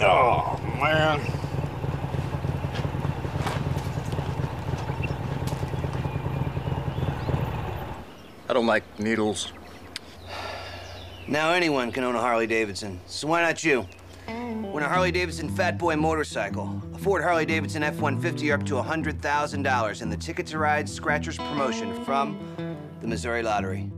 Oh, man. I don't like needles. Now anyone can own a Harley Davidson, so why not you? Win a Harley Davidson Fat Boy motorcycle, a Ford Harley Davidson F-150 are up to $100,000, in the Ticket to Ride Scratchers promotion from the Missouri Lottery.